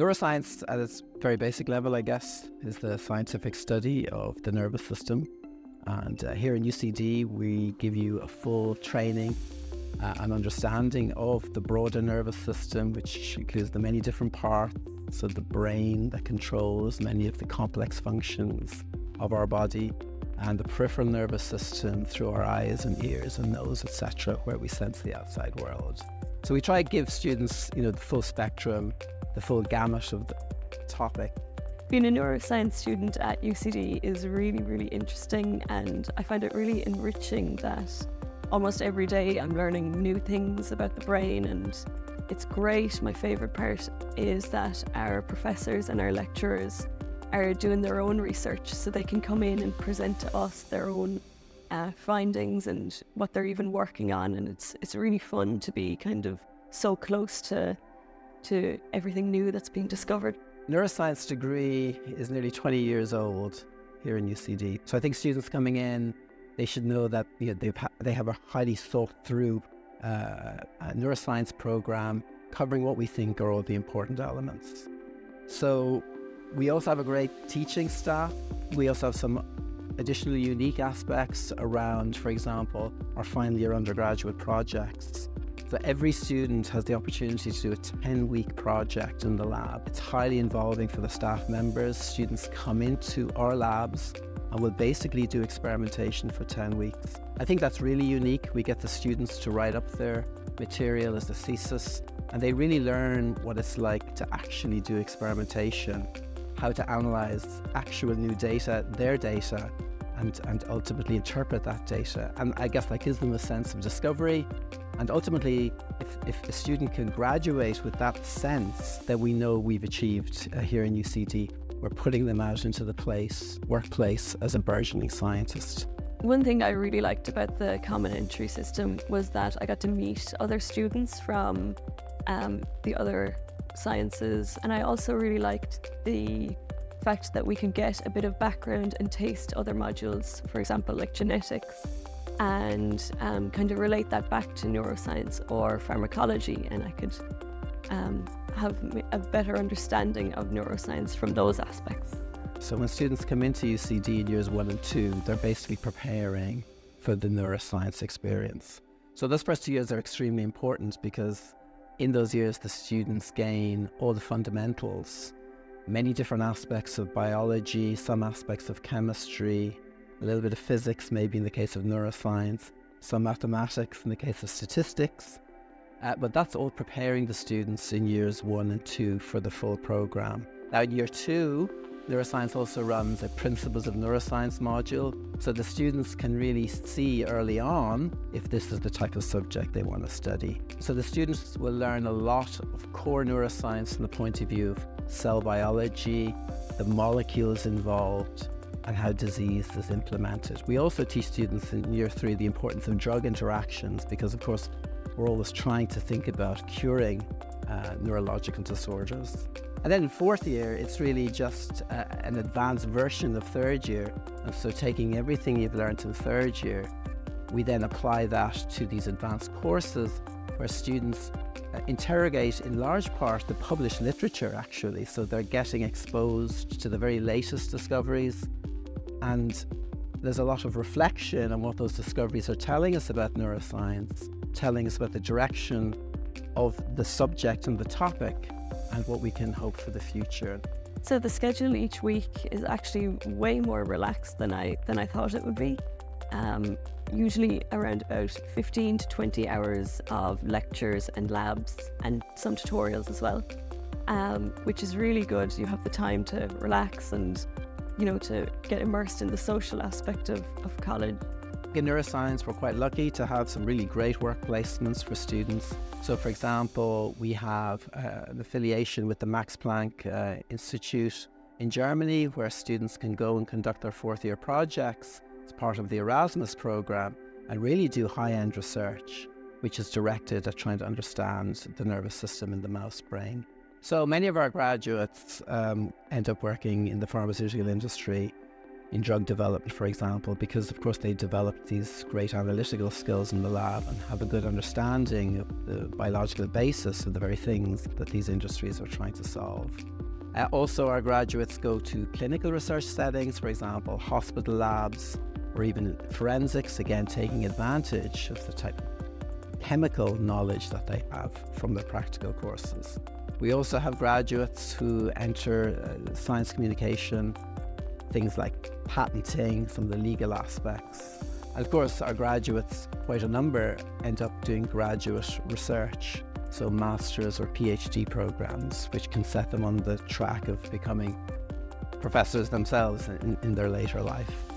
Neuroscience, at its very basic level, I guess, is the scientific study of the nervous system. And uh, here in UCD, we give you a full training uh, and understanding of the broader nervous system, which includes the many different parts of the brain that controls many of the complex functions of our body, and the peripheral nervous system through our eyes and ears and nose, etc., where we sense the outside world. So we try to give students, you know, the full spectrum, the full gamut of the topic. Being a neuroscience student at UCD is really, really interesting, and I find it really enriching that almost every day I'm learning new things about the brain, and it's great. My favourite part is that our professors and our lecturers are doing their own research so they can come in and present to us their own uh, findings and what they're even working on. And it's it's really fun to be kind of so close to to everything new that's being discovered. Neuroscience degree is nearly 20 years old here in UCD. So I think students coming in, they should know that you know, they've they have a highly thought through uh, neuroscience program covering what we think are all the important elements. So we also have a great teaching staff. We also have some additional unique aspects around, for example, our final year undergraduate projects. So every student has the opportunity to do a 10 week project in the lab. It's highly involving for the staff members. Students come into our labs and will basically do experimentation for 10 weeks. I think that's really unique. We get the students to write up their material as a thesis, and they really learn what it's like to actually do experimentation how to analyze actual new data, their data, and, and ultimately interpret that data. And I guess that gives them a sense of discovery. And ultimately, if, if a student can graduate with that sense that we know we've achieved uh, here in UCD, we're putting them out into the place, workplace as a burgeoning scientist. One thing I really liked about the common entry system was that I got to meet other students from um, the other sciences. And I also really liked the fact that we can get a bit of background and taste other modules, for example, like genetics, and um, kind of relate that back to neuroscience or pharmacology. And I could um, have a better understanding of neuroscience from those aspects. So when students come into UCD in years one and two, they're basically preparing for the neuroscience experience. So those first two years are extremely important because in those years, the students gain all the fundamentals, many different aspects of biology, some aspects of chemistry, a little bit of physics, maybe in the case of neuroscience, some mathematics in the case of statistics. Uh, but that's all preparing the students in years one and two for the full program. Now, in year two, Neuroscience also runs a Principles of Neuroscience module, so the students can really see early on if this is the type of subject they want to study. So the students will learn a lot of core neuroscience from the point of view of cell biology, the molecules involved, and how disease is implemented. We also teach students in year three the importance of drug interactions because, of course, we're always trying to think about curing uh, neurological disorders. And then in fourth year, it's really just uh, an advanced version of third year. And so taking everything you've learned in third year, we then apply that to these advanced courses where students uh, interrogate in large part the published literature actually. So they're getting exposed to the very latest discoveries and there's a lot of reflection on what those discoveries are telling us about neuroscience, telling us about the direction of the subject and the topic and what we can hope for the future. So the schedule each week is actually way more relaxed than I than I thought it would be. Um, usually around about 15 to 20 hours of lectures and labs and some tutorials as well, um, which is really good. You have the time to relax and you know to get immersed in the social aspect of, of college. In neuroscience, we're quite lucky to have some really great work placements for students. So, for example, we have uh, an affiliation with the Max Planck uh, Institute in Germany, where students can go and conduct their fourth year projects as part of the Erasmus program and really do high end research, which is directed at trying to understand the nervous system in the mouse brain. So, many of our graduates um, end up working in the pharmaceutical industry in drug development, for example, because of course they develop these great analytical skills in the lab and have a good understanding of the biological basis of the very things that these industries are trying to solve. Uh, also, our graduates go to clinical research settings, for example, hospital labs, or even forensics, again, taking advantage of the type of chemical knowledge that they have from their practical courses. We also have graduates who enter uh, science communication, things like patenting, some of the legal aspects. And of course, our graduates, quite a number, end up doing graduate research, so master's or PhD programs, which can set them on the track of becoming professors themselves in, in their later life.